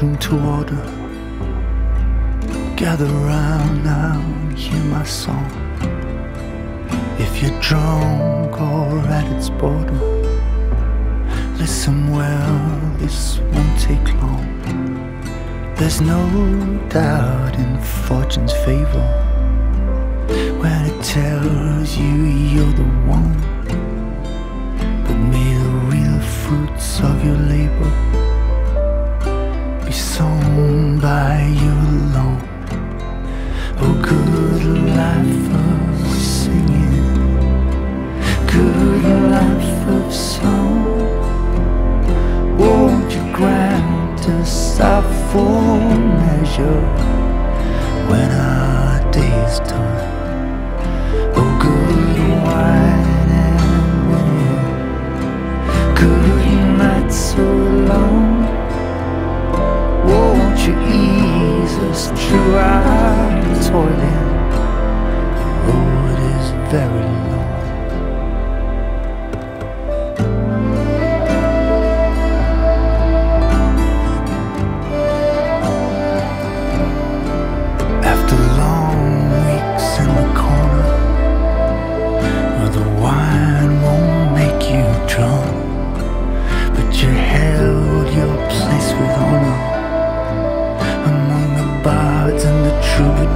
to order. Gather round now and hear my song. If you're drunk or at its border, listen well, this won't take long. There's no doubt in fortune's favor when it tells you you're the one.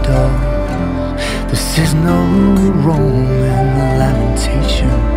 dog. This is no room and lamentation.